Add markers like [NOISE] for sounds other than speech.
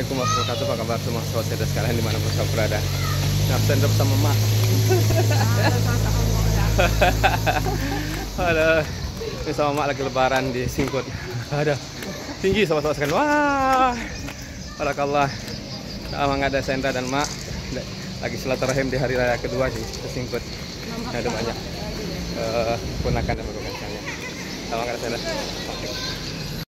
Assalamualaikum warahmatullahi wabarakatuh. Apa kabar semua saudara saudara sekalian di mana pun kau berada? Nah, saya bersama Mak. Ada [LAUGHS] ini sama Mak lagi lebaran di Singkut. Ada tinggi sobat-sobat sekalian. Wah, barakallah. Emang ada Senda dan Mak lagi silaturahim di hari raya kedua di Singkut. Ada banyak uh, ponakan dan ponakan sekalian. Sama ada Senda.